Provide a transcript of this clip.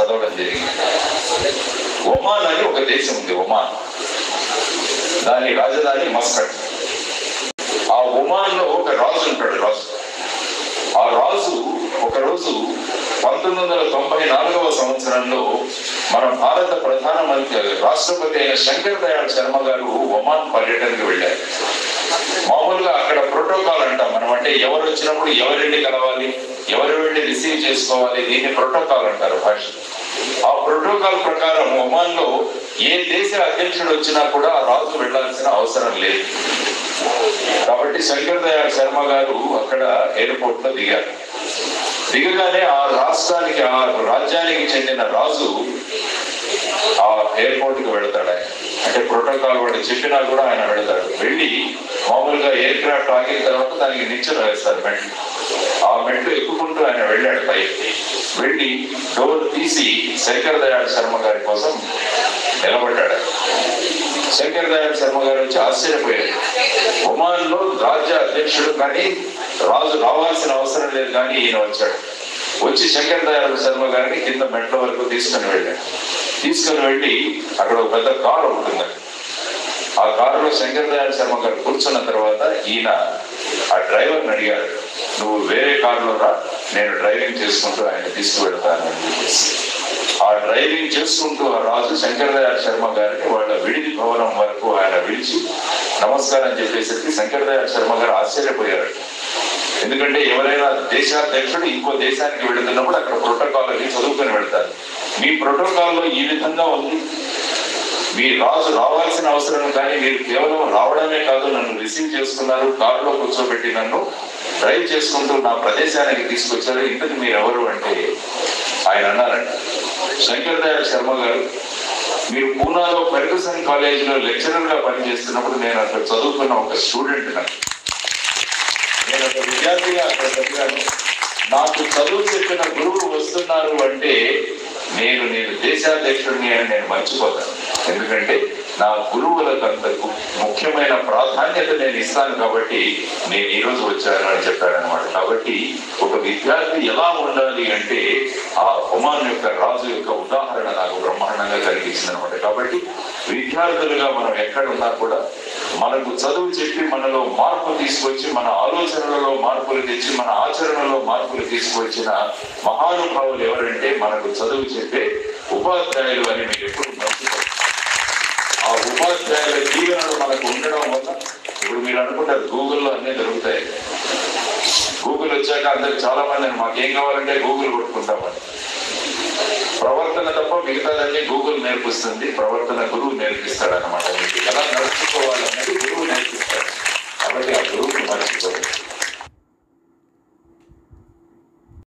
చదవడం జరిగింది ఒమాన్ అని ఒక దేశం ఉంది ఒమాన్ దాని రాజధాని మస్కట్ ఆ ఒమాన్లో ఒక రాజు ఉంటాడు రాజు ఆ రాజు ఒకరోజు పంతొమ్మిది వందల తొంభై నాలుగవ సంవత్సరంలో మన భారత ప్రధానమంత్రి రాష్ట్రపతి అయిన శంకర్ దయాళ్ శర్మ గారు ఒమాన్ పర్యటనకు వెళ్ళారు మామూలుగా అక్కడ ప్రోటోకాల్ అంటాం మనం అంటే ఎవరు వచ్చినప్పుడు ఎవరిని కలవాలి ఎవరు వెళ్ళి రిసీవ్ చేసుకోవాలి దీన్ని ప్రోటోకాల్ అంటారు భాష ప్రోటోకాల్ ప్రకారం ఒమాన్లో ఏ దేశ అధ్యక్షుడు వచ్చినా కూడా ఆ రాజు వెళ్ళాల్సిన అవసరం లేదు. కాబట్టి శంకర్ దయాళ్ శర్మ గారు అక్కడ ఎయిర్పోర్ట్లో దిగారు. దిగగానే ఆ రాష్ట్రానికి ఆ రాజ్యానికి చెందిన రాజు ఆ ఎయిర్పోర్ట్కి వెళతాడు ఆయన. అంటే ప్రోటోకాల్ వాడు చెప్పినా కూడా ఆయన వెళతాడు. వెళ్ళి మామూలుగా ఎయిర్ క్రాఫ్ట్ ఆగిన తర్వాత దానికి నిచ్చెన వేస్తారు మెట్లు ఆ మెట్లు ఎక్కుకుంటూ ఆయన వెళ్ళాడు పైకి వెళ్ళి డోర్ తీసి శంకర్ దయాళ శర్మ గారి కోసం నిలబడ్డాడు. శంకర్ దయాళ శర్మ గారు వచ్చి ఆశ్చర్యపోయారు. ఒమాన్లో రాజ్య అధ్యక్షుడు కానీ రాజు రావాల్సిన అవసరం లేదు కానీ ఈయన వచ్చాడు. వచ్చి శంకర్ దయాళ శర్మ గారిని కింద మెట్ల వరకు తీసుకుని వెళ్ళాడు. తీసుకుని వెళ్ళి అక్కడ ఒక పెద్ద కారు ఉంటుంది ఆ కారులో శంకర్ దయాళ శర్మ గారు కూర్చున్న తర్వాత ఈయన ఆ డ్రైవర్ని అడిగారు నువ్వు వేరే కారులో రా నేను డ్రైవింగ్ చేసుకుంటూ ఆయన తీసుకువెళ్తాను. అని చెప్పేసి ఆ డ్రైవింగ్ చేసుకుంటూ ఆ రాజు శంకర్ శర్మ గారిని వాళ్ళ విడిది భవనం వరకు ఆయన విడిచి నమస్కారం చెప్పేసరికి శంకర్ శర్మ గారు ఆశ్చర్యపోయారు. ఎందుకంటే ఎవరైనా దేశాధ్యక్షుడు ఇంకో దేశానికి వెళుతున్నప్పుడు అక్కడ ప్రోటోకాల్ అని చదువుకొని వెళ్తారు. మీ ప్రోటోకాల్లో ఈ విధంగా ఉంది. మీ రాజు రావాల్సిన అవసరం కానీ మీరు కేవలం రావడమే కాదు నన్ను రిసీవ్ చేసుకున్నారు కారులో కూర్చోబెట్టి నన్ను డ్రైవ్ చేసుకుంటూ నా ప్రదేశానికి తీసుకొచ్చారు. ఇంతకు మీరు ఎవరు అంటే ఆయన అన్నారంట శంకర్ దయాళ్ శర్మ గారు మీరు పూనాలో ఫెర్గుసన్ కాలేజీలో లెక్చరర్గా పనిచేస్తున్నప్పుడు నేను అక్కడ చదువుకున్న ఒక స్టూడెంట్ నాకు. నేను ఒక విద్యార్థిగా అక్కడ చదివాను. నాకు చదువు చెప్పిన గురువు వస్తున్నారు అంటే నేను నేను దేశాధ్యక్షుడిని అని నేను మర్చిపోతాను. ఎందుకంటే నా గురువులకు అంత ముఖ్యమైన ప్రాధాన్యత నేను ఇస్తాను కాబట్టి నేను ఈ రోజు వచ్చాను అని చెప్పాడనమాట కాబట్టి ఒక విద్యార్థి ఎలా ఉండాలి అంటే ఆ ఒమాన్ యొక్క రాజు యొక్క ఉదాహరణ నాకు బ్రహ్మాండంగా కలిగించింది అనమాట కాబట్టి విద్యార్థులుగా మనం ఎక్కడ ఉన్నా కూడా మనకు చదువు చెప్పి మనలో మార్పు తీసుకొచ్చి మన ఆలోచనలలో మార్పులు తెచ్చి మన ఆచరణలో మార్పులు తీసుకొచ్చిన మహానుభావులు ఎవరంటే మనకు చదువు చెప్పే ఉపాధ్యాయులు అని మీరు ఎప్పుడు ఆ ఉపాధ్యాయుల దీవెనలు మనకు ఉండడం వల్ల ఇప్పుడు మీరు అనుకుంటారు గూగుల్లో అన్నీ దొరుకుతాయి గూగుల్ వచ్చాక అందరు చాలా మంది మాకేం కావాలంటే గూగుల్ కొట్టుకుంటామని ప్రవర్తన తప్ప మిగతాదన్నీ గూగుల్ నేర్పిస్తుంది. ప్రవర్తన గురువు నేర్పిస్తాడు అనమాట మీకు ఎలా నడుచుకోవాలన్నది గురువు